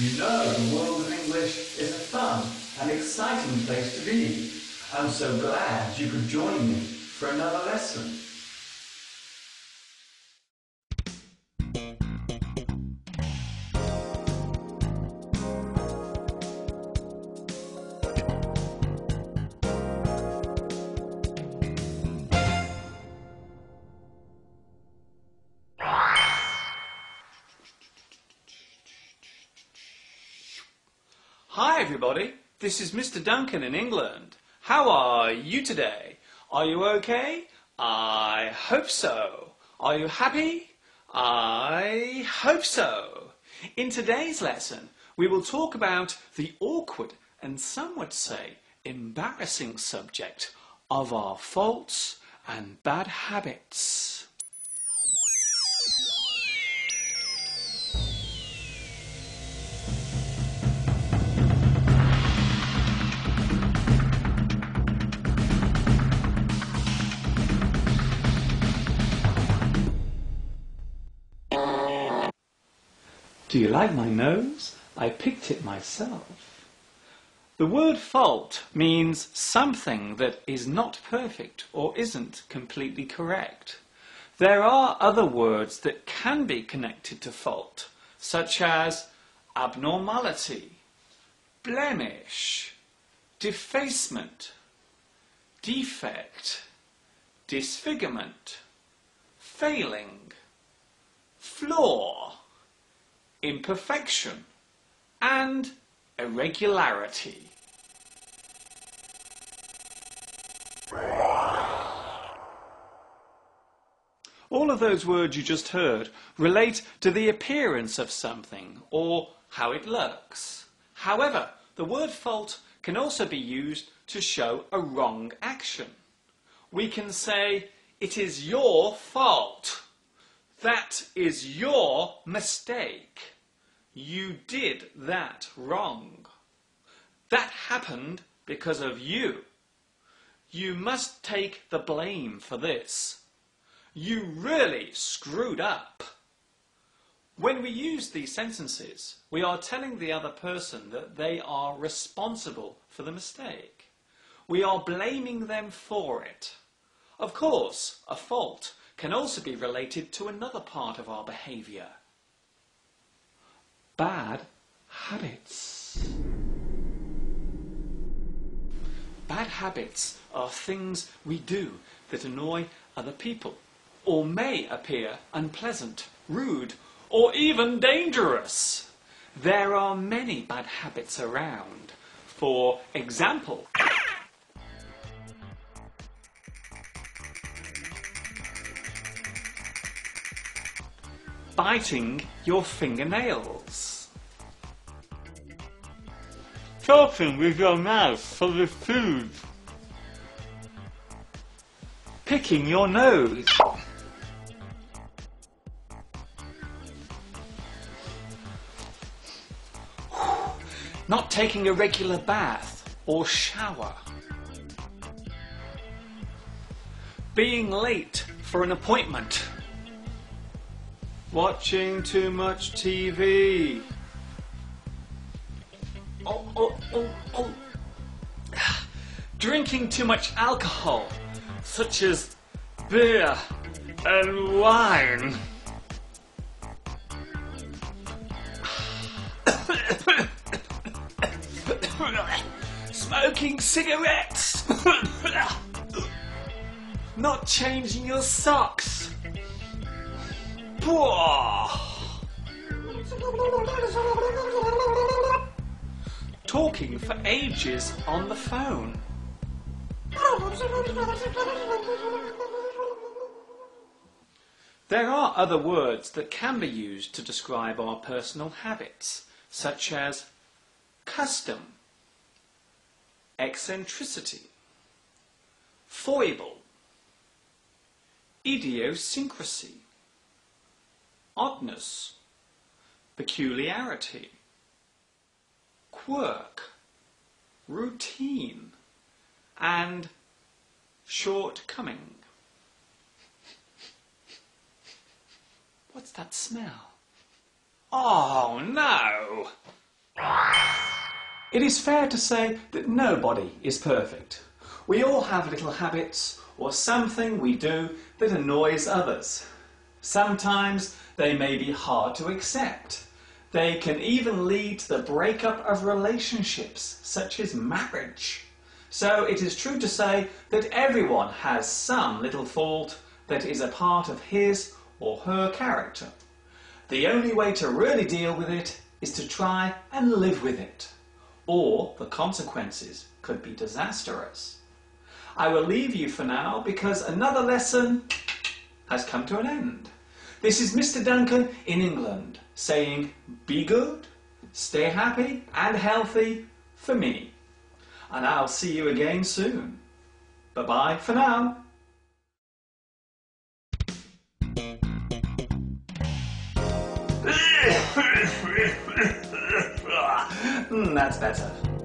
You know the world of English is a fun and exciting place to be. I'm so glad you could join me for another lesson. Hi everybody, this is Mr. Duncan in England. How are you today? Are you okay? I hope so. Are you happy? I hope so. In today's lesson, we will talk about the awkward and some would say embarrassing subject of our faults and bad habits. Do you like my nose? I picked it myself. The word fault means something that is not perfect or isn't completely correct. There are other words that can be connected to fault, such as abnormality, blemish, defacement, defect, disfigurement, failing, flaw imperfection, and irregularity. All of those words you just heard relate to the appearance of something or how it looks. However, the word fault can also be used to show a wrong action. We can say, it is your fault. That is your mistake. You did that wrong. That happened because of you. You must take the blame for this. You really screwed up. When we use these sentences, we are telling the other person that they are responsible for the mistake. We are blaming them for it. Of course, a fault can also be related to another part of our behaviour. Bad habits. Bad habits are things we do that annoy other people, or may appear unpleasant, rude, or even dangerous. There are many bad habits around. For example, biting your fingernails. Talking with your mouth full of food. Picking your nose. Not taking a regular bath or shower. Being late for an appointment. Watching too much TV. Oh, oh, oh, oh. Drinking too much alcohol, such as beer and wine. Smoking cigarettes. Not changing your socks. Talking for ages on the phone. There are other words that can be used to describe our personal habits, such as custom, eccentricity, foible, idiosyncrasy, oddness, peculiarity, quirk, routine, and shortcoming. What's that smell? Oh no! It is fair to say that nobody is perfect. We all have little habits or something we do that annoys others. Sometimes they may be hard to accept. They can even lead to the breakup of relationships, such as marriage. So it is true to say that everyone has some little fault that is a part of his or her character. The only way to really deal with it is to try and live with it, or the consequences could be disastrous. I will leave you for now because another lesson has come to an end. This is Mr. Duncan in England saying, be good, stay happy and healthy for me. And I'll see you again soon. Bye bye for now. Mm, that's better.